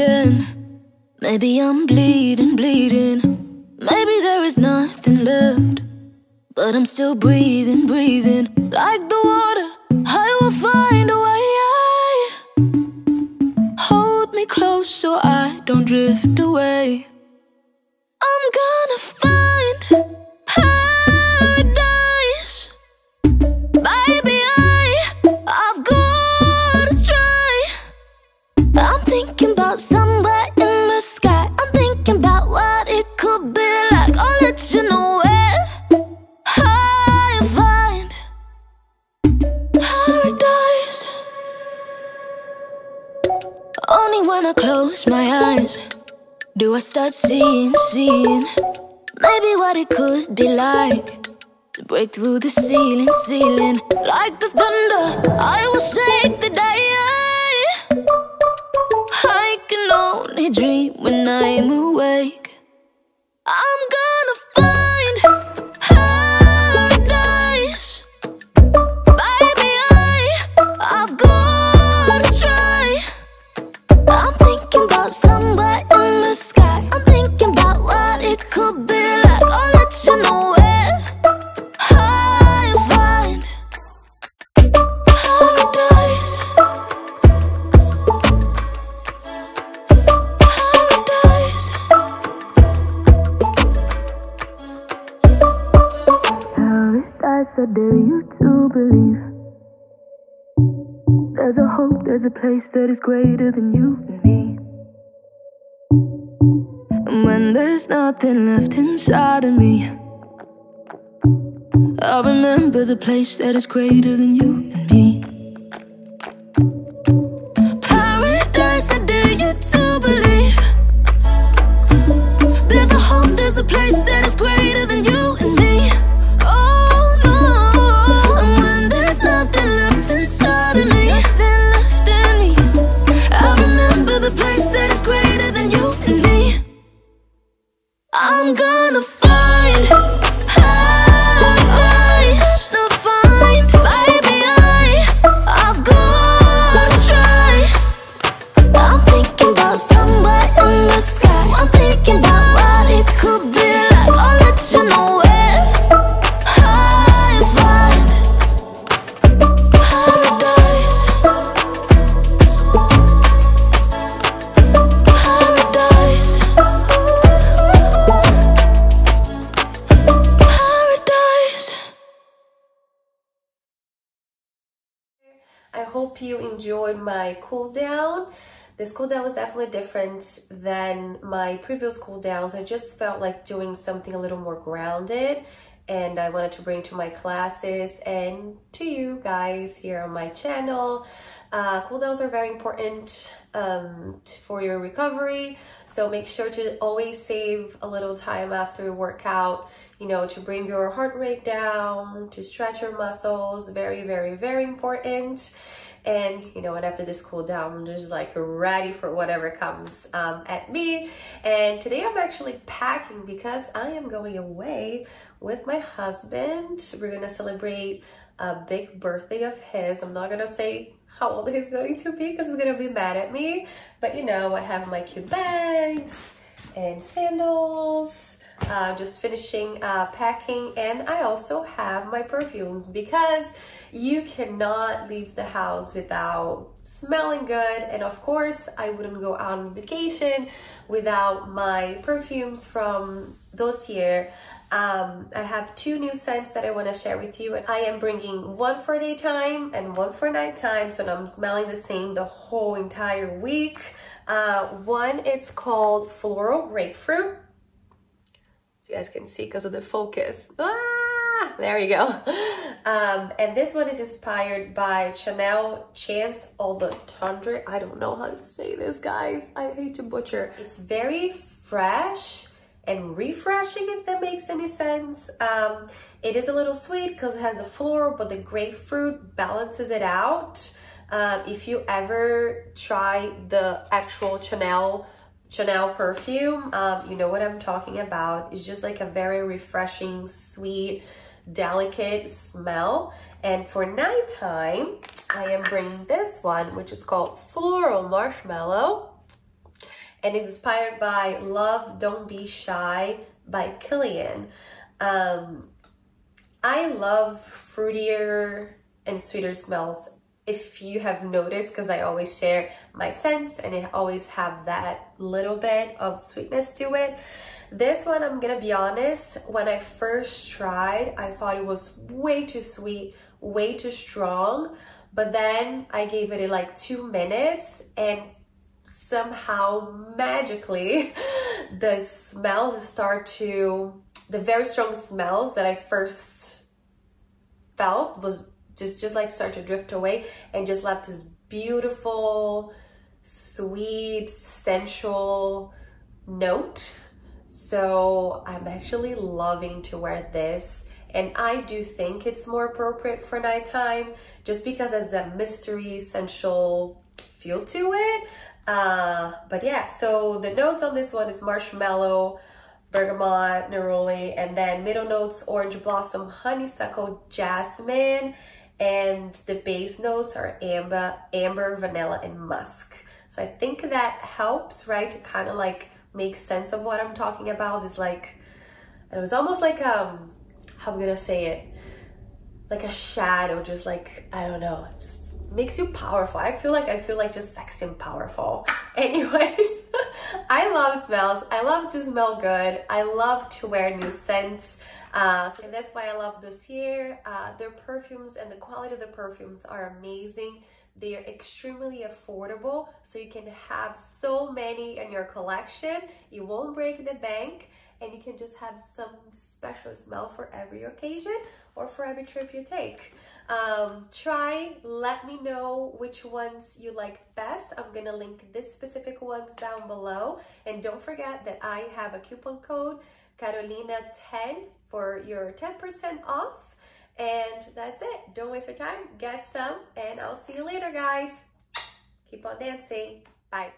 again. Maybe I'm bleeding, bleeding. Maybe there is nothing left. But I'm still breathing, breathing. Like the water, I will find a way. Hold me close so I don't drift away. I'm gonna close my eyes do I start seeing, seeing maybe what it could be like to break through the ceiling, ceiling like the thunder. I will shake the day. I can only dream when I'm awake. I dare you to believe. There's a hope, there's a place that is greater than you and me. And when there's nothing left inside of me, I'll remember the place that is greater than you and me. Paradise, I dare you to believe. I hope you enjoyed my cool down. This cool down was definitely different than my previous cool downs. I just felt like doing something a little more grounded and I wanted to bring to my classes and to you guys here on my channel. Uh, cool downs are very important um, for your recovery. So make sure to always save a little time after your workout, you know, to bring your heart rate down, to stretch your muscles. Very, very, very important. And you know, and after this cool down, I'm just like ready for whatever comes um, at me. And today I'm actually packing because I am going away with my husband. We're gonna celebrate a big birthday of his. I'm not gonna say how old he's going to be because he's gonna be mad at me. But you know, I have my cute bags and sandals. Uh, just finishing uh, packing, and I also have my perfumes because you cannot leave the house without smelling good. And of course, I wouldn't go out on vacation without my perfumes from Dossier. Um, I have two new scents that I want to share with you. I am bringing one for daytime and one for nighttime, so I'm smelling the same the whole entire week. Uh, one, it's called Floral Grapefruit. You guys can see because of the focus. Ah, there you go. Um, and this one is inspired by Chanel Chance Tundra. I don't know how to say this, guys. I hate to butcher. It's very fresh and refreshing, if that makes any sense. Um, it is a little sweet because it has the floral, but the grapefruit balances it out. Um, if you ever try the actual Chanel Chanel perfume, um, you know what I'm talking about. It's just like a very refreshing, sweet, delicate smell. And for nighttime, I am bringing this one, which is called Floral Marshmallow. and it's inspired by Love Don't Be Shy by Kilian. Um, I love fruitier and sweeter smells if you have noticed because I always share my scents and it always have that little bit of sweetness to it. This one, I'm gonna be honest, when I first tried, I thought it was way too sweet, way too strong, but then I gave it like two minutes and somehow magically the smells start to, the very strong smells that I first felt was just, just like start to drift away and just left this beautiful, sweet, sensual note so I'm actually loving to wear this and I do think it's more appropriate for nighttime just because it's a mystery sensual feel to it. Uh, but yeah, so the notes on this one is marshmallow, bergamot, neroli, and then middle notes, orange blossom, honeysuckle, jasmine, and the base notes are amber, amber, vanilla, and musk. So I think that helps, right, to kind of like make sense of what I'm talking about is like, it was almost like, um, how I'm gonna say it, like a shadow, just like, I don't know, makes you powerful. I feel like, I feel like just sexy and powerful. Anyways, I love smells. I love to smell good. I love to wear new scents. Uh, so that's why I love Dossier. Uh, their perfumes and the quality of the perfumes are amazing. They are extremely affordable, so you can have so many in your collection. You won't break the bank, and you can just have some special smell for every occasion or for every trip you take. Um, try, let me know which ones you like best. I'm gonna link this specific ones down below. And don't forget that I have a coupon code, Carolina10 for your 10% off and that's it. Don't waste your time. Get some, and I'll see you later, guys. Keep on dancing. Bye.